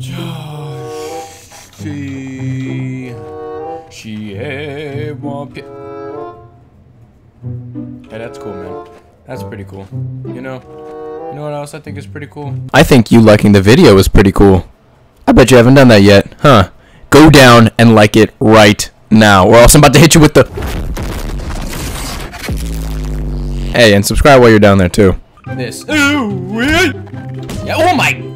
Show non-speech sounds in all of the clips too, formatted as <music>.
She. She. Hey, that's cool, man. That's pretty cool. You know? You know what else I think is pretty cool? I think you liking the video is pretty cool. I bet you haven't done that yet, huh? Go down and like it right now, or else I'm about to hit you with the... Hey, and subscribe while you're down there, too. This. Yeah, oh my...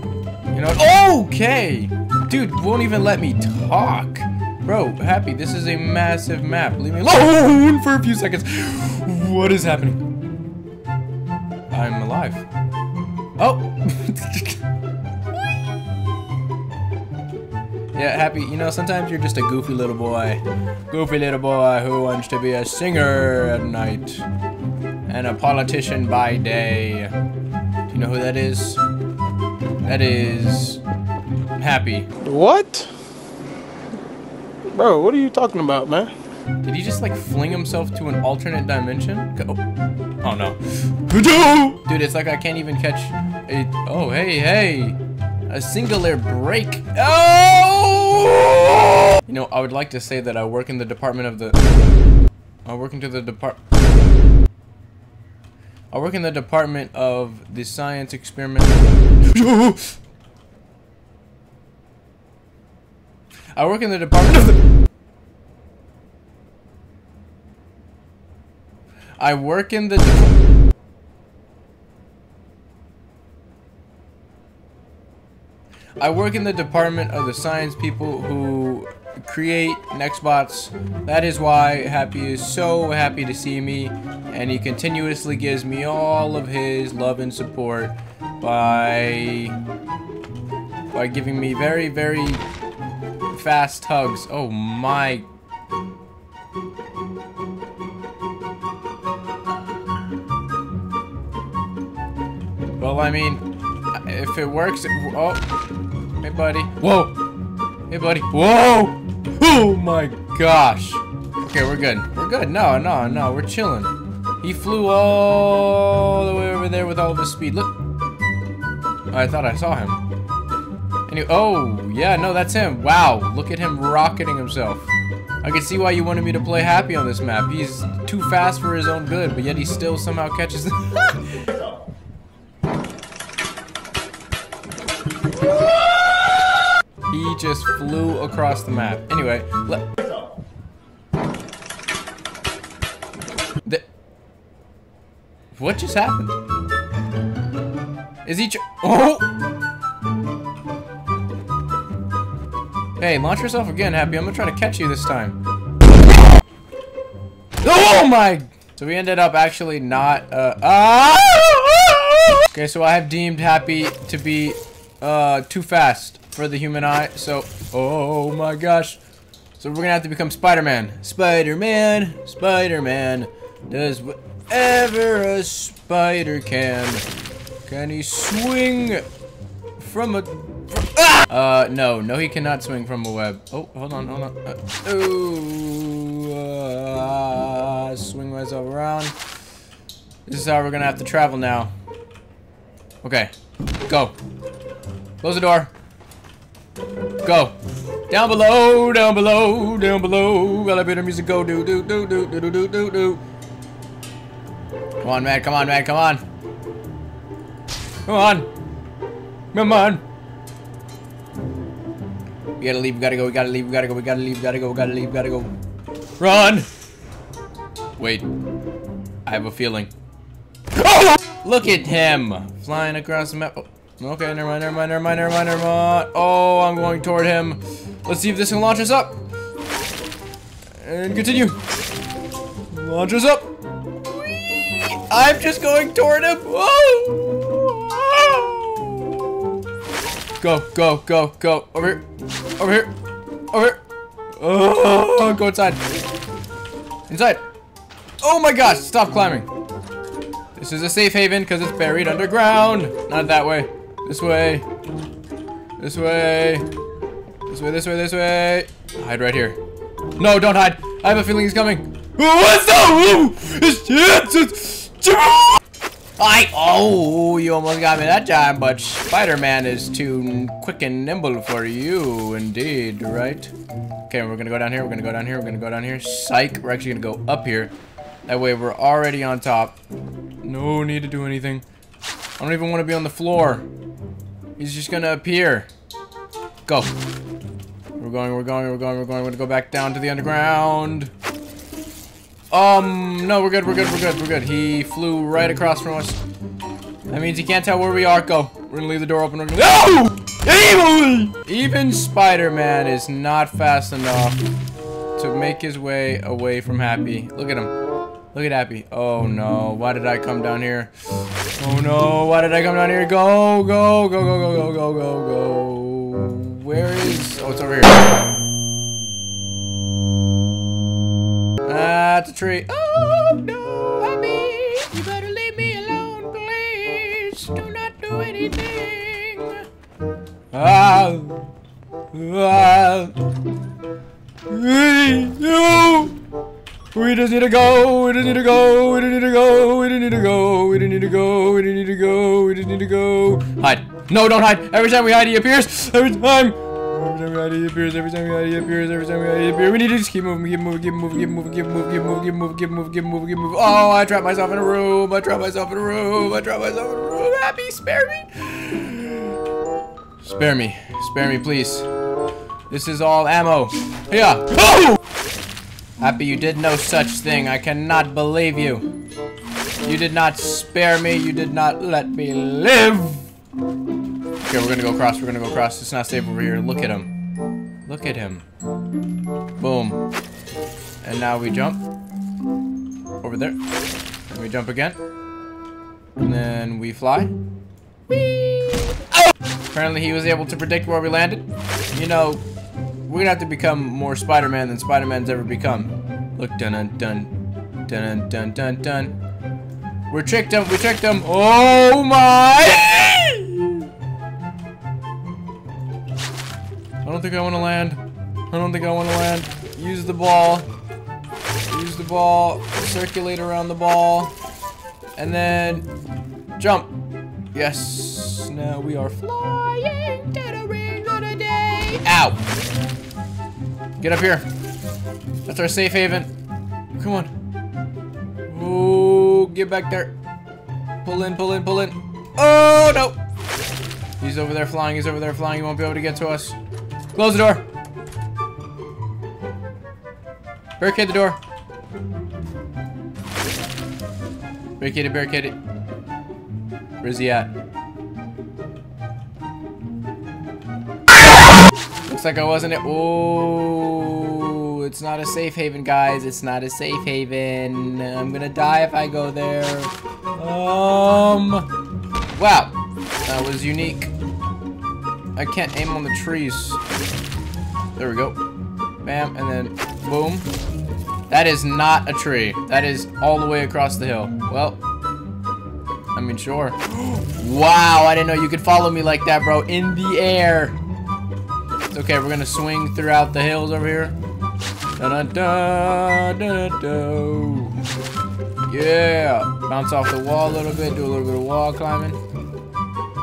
You know, okay! Dude, won't even let me talk. Bro, Happy, this is a massive map. Leave me alone for a few seconds. What is happening? I'm alive. Oh! <laughs> yeah, Happy, you know, sometimes you're just a goofy little boy. Goofy little boy who wants to be a singer at night. And a politician by day. Do you know who that is? That is... Happy. What? Bro, what are you talking about, man? Did he just like fling himself to an alternate dimension? Go. Oh, oh no. Dude, it's like I can't even catch a. Oh, hey, hey. A singular break. Oh! You know, I would like to say that I work in the department of the. I work into the depart. I work in the department of the science experiment. <laughs> I work in the department of the. I work in the... I work in the department of the science people who create Nextbots. That is why Happy is so happy to see me, and he continuously gives me all of his love and support by by giving me very, very fast hugs. Oh my. Well, I mean, if it works, it, oh, hey buddy, whoa, hey buddy, whoa, oh my gosh. Okay, we're good, we're good. No, no, no, we're chilling. He flew all the way over there with all of his speed. Look, I thought I saw him. Oh, yeah, no, that's him. Wow, look at him rocketing himself. I can see why you wanted me to play Happy on this map. He's too fast for his own good, but yet he still somehow catches <laughs> He just flew across the map. Anyway, let... The... What just happened? Is he Oh! Hey, launch yourself again, Happy. I'm gonna try to catch you this time. Oh my! So we ended up actually not, uh, ah! Okay, so I have deemed Happy to be, uh, too fast for the human eye. So, oh my gosh. So we're gonna have to become Spider-Man. Spider-Man, Spider-Man does whatever a spider can. Can he swing from a... From, ah! Uh, no. No, he cannot swing from a web. Oh, hold on, hold on. Uh, oh, uh, swing myself around. This is how we're gonna have to travel now. Okay, go. Close the door. Go. Down below, down below, down below. Elevator music go do do do do do do do do do. Come on, man. Come on, man. Come on. Come on. Come on. We gotta leave. We gotta go. We gotta leave. We gotta go. We gotta leave. We gotta go. We gotta leave. We gotta go. Run. Wait. I have a feeling. Oh! Look at him flying across the map. Oh. Okay, never mind, never mind, never mind, never mind, never mind. Oh, I'm going toward him. Let's see if this can launch us up. And continue. Launch us up. I'm just going toward him. Whoa. Go, go, go, go. Over here. Over here. Over here. Oh, go inside. Inside. Oh my gosh, stop climbing. This is a safe haven because it's buried underground. Not that way. This way. This way. This way, this way, this way. Hide right here. No, don't hide. I have a feeling he's coming. What's that? I oh you almost got me that time, but Spider-Man is too quick and nimble for you indeed, right? Okay, we're gonna go down here, we're gonna go down here, we're gonna go down here. Psych, we're actually gonna go up here. That way we're already on top. No need to do anything. I don't even want to be on the floor. He's just gonna appear. Go. We're going, we're going, we're going, we're going. We're gonna go back down to the underground. Um, no, we're good, we're good, we're good, we're good. He flew right across from us. That means he can't tell where we are. Go. We're gonna leave the door open. We're gonna no! Evil! Even Spider-Man is not fast enough to make his way away from Happy. Look at him. Look at Happy. Oh no, why did I come down here? Oh no, why did I come down here? Go, go, go, go, go, go, go, go, go. Where is... Oh, it's over here. That's a tree. Oh no, Happy! You better leave me alone, please. Do not do anything. Ah. Ah. No! We just need to go, we just need to go, we just need to go, we just need to go, we just need to go, we just need to go, we just need to go. Hide. No, don't hide. Every time we hide, he appears. Every time. Every time we hide, he appears. Every time we hide, he appears. Every time we hide, he appears. We need to just keep moving, keep moving, keep moving, keep moving, keep moving, keep moving, keep moving, keep moving, keep moving, keep moving. Oh, I trapped myself in a room. I trapped myself in a room. I trapped myself in a room. Happy, spare me. Spare me. Spare me, please. This is all ammo. Yeah. Oh! Happy you did no such thing. I cannot believe you. You did not spare me. You did not let me live. Okay, we're gonna go across. We're gonna go across. It's not safe over here. Look at him. Look at him. Boom. And now we jump. Over there. And we jump again. And then we fly. Whee! Oh! Apparently he was able to predict where we landed. You know, we're gonna have to become more Spider-Man than Spider-Man's ever become. Look, dun dun dun dun dun dun dun. We're tricked him. We tricked him. Oh my! I don't think I want to land. I don't think I want to land. Use the ball. Use the ball. Circulate around the ball, and then jump. Yes. Now we are flying. Ow. Get up here. That's our safe haven. Come on. Oh, get back there. Pull in, pull in, pull in. Oh, no. He's over there flying. He's over there flying. He won't be able to get to us. Close the door. Barricade the door. Barricade it, barricade it. Where's he at? Looks like I wasn't it. Oh, it's not a safe haven, guys. It's not a safe haven. I'm gonna die if I go there. Um, wow, that was unique. I can't aim on the trees. There we go. Bam, and then boom. That is not a tree. That is all the way across the hill. Well, I mean, sure. wow, I didn't know you could follow me like that, bro. In the air. It's okay, we're gonna swing throughout the hills over here. Dun dun dun dun. Yeah. Bounce off the wall a little bit, do a little bit of wall climbing.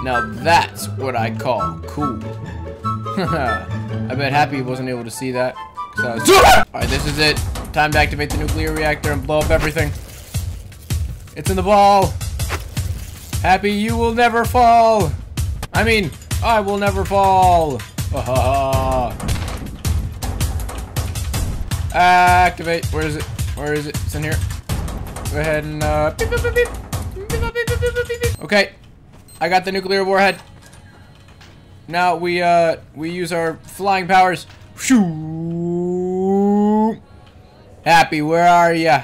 Now that's what I call cool. <laughs> I bet Happy wasn't able to see that. <laughs> Alright, this is it. Time to activate the nuclear reactor and blow up everything. It's in the ball. Happy, you will never fall. I mean, I will never fall. <laughs> Activate. Where is it? Where is it? It's in here. Go ahead and uh. Beep, beep, beep, okay, I got the nuclear warhead. Now we uh we use our flying powers. Shoo! Happy, where are ya?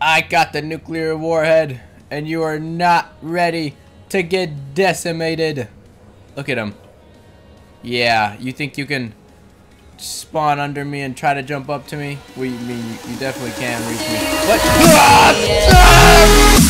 I got the nuclear warhead, and you are not ready to get decimated. Look at him. Yeah, you think you can spawn under me and try to jump up to me? Well, you mean you, definitely can reach me. What? <laughs> Ah! Ah!